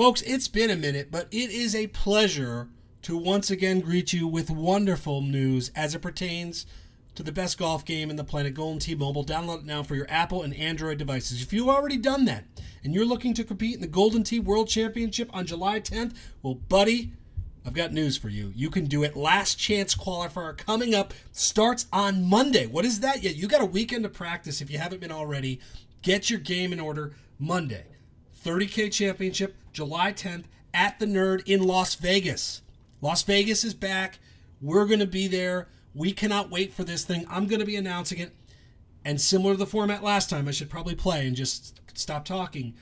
Folks, it's been a minute, but it is a pleasure to once again greet you with wonderful news as it pertains to the best golf game in the planet, Golden Tee Mobile. Download it now for your Apple and Android devices. If you've already done that and you're looking to compete in the Golden Tee World Championship on July 10th, well, buddy, I've got news for you. You can do it. Last chance qualifier coming up starts on Monday. What is that yet? You got a weekend to practice if you haven't been already. Get your game in order Monday. 30K Championship, July 10th at the Nerd in Las Vegas. Las Vegas is back. We're going to be there. We cannot wait for this thing. I'm going to be announcing it. And similar to the format last time, I should probably play and just stop talking.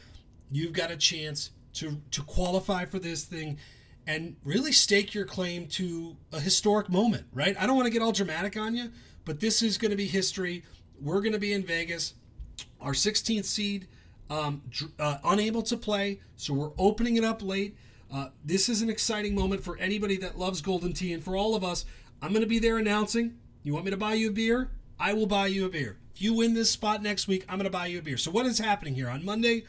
You've got a chance to to qualify for this thing and really stake your claim to a historic moment, right? I don't want to get all dramatic on you, but this is going to be history. We're going to be in Vegas. Our 16th seed um, uh, unable to play, so we're opening it up late. Uh, this is an exciting moment for anybody that loves Golden Tee and for all of us. I'm going to be there announcing. You want me to buy you a beer? I will buy you a beer. If you win this spot next week, I'm going to buy you a beer. So, what is happening here? On Monday,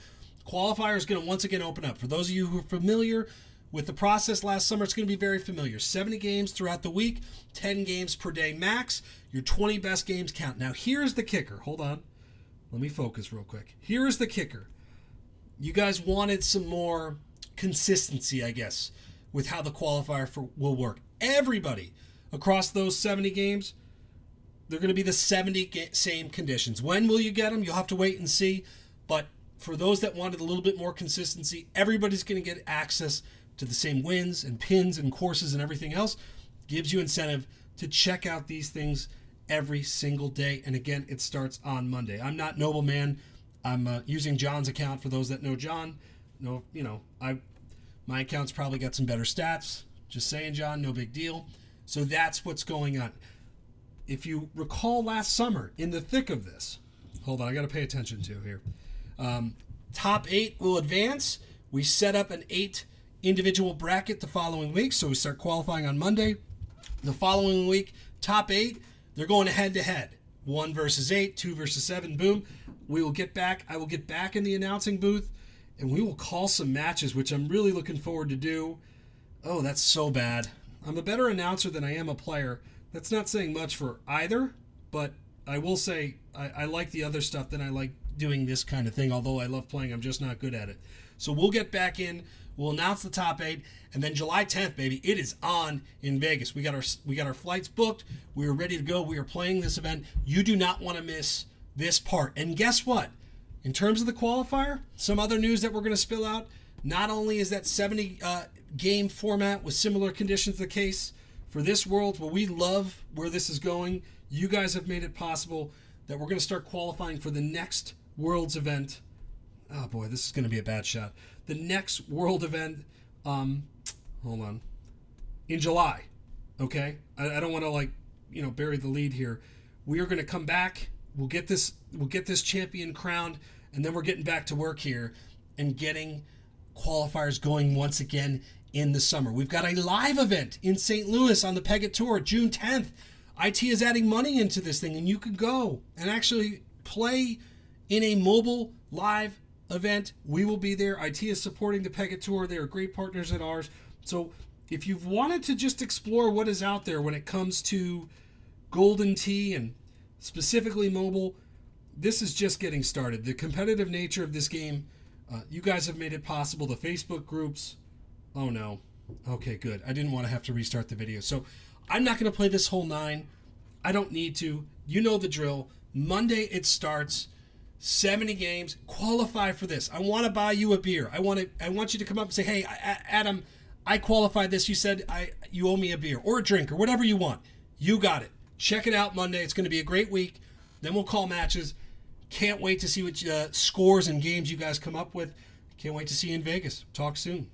qualifier is going to once again open up. For those of you who are familiar with the process last summer, it's going to be very familiar. 70 games throughout the week, 10 games per day max. Your 20 best games count. Now, here's the kicker. Hold on. Let me focus real quick. Here is the kicker. You guys wanted some more consistency, I guess, with how the qualifier for, will work. Everybody across those 70 games, they're going to be the 70 same conditions. When will you get them? You'll have to wait and see. But for those that wanted a little bit more consistency, everybody's going to get access to the same wins and pins and courses and everything else. Gives you incentive to check out these things every single day. And again, it starts on Monday. I'm not Noble Man. I'm uh, using John's account for those that know John. No, you know, I my account's probably got some better stats. Just saying, John, no big deal. So that's what's going on. If you recall last summer, in the thick of this, hold on, I got to pay attention to here. Um, top eight will advance. We set up an eight individual bracket the following week. So we start qualifying on Monday. The following week, top eight they're going head to head. One versus eight, two versus seven. Boom. We will get back. I will get back in the announcing booth and we will call some matches, which I'm really looking forward to do. Oh, that's so bad. I'm a better announcer than I am a player. That's not saying much for either, but I will say I, I like the other stuff than I like doing this kind of thing, although I love playing, I'm just not good at it. So we'll get back in. We'll announce the top eight, and then July 10th, baby, it is on in Vegas. We got our we got our flights booked. We are ready to go. We are playing this event. You do not want to miss this part. And guess what? In terms of the qualifier, some other news that we're going to spill out. Not only is that 70 uh, game format with similar conditions the case for this world, where we love where this is going. You guys have made it possible that we're going to start qualifying for the next Worlds event. Oh boy, this is going to be a bad shot the next world event. Um, hold on, in July. Okay, I, I don't want to like you know bury the lead here. We are going to come back. We'll get this. We'll get this champion crowned, and then we're getting back to work here and getting qualifiers going once again in the summer. We've got a live event in St. Louis on the Pegget Tour, June 10th. IT is adding money into this thing, and you can go and actually play in a mobile live event. We will be there. IT is supporting the Pegget Tour. They are great partners at ours. So if you've wanted to just explore what is out there when it comes to Golden Tee and specifically mobile, this is just getting started. The competitive nature of this game, uh, you guys have made it possible. The Facebook groups. Oh no. Okay, good. I didn't want to have to restart the video. So I'm not going to play this whole nine. I don't need to. You know the drill. Monday it starts. 70 games, qualify for this. I want to buy you a beer. I want to I want you to come up and say, "Hey, Adam, I qualified this. You said I you owe me a beer or a drink or whatever you want. You got it. Check it out Monday. It's going to be a great week. Then we'll call matches. Can't wait to see what uh, scores and games you guys come up with. Can't wait to see you in Vegas. Talk soon.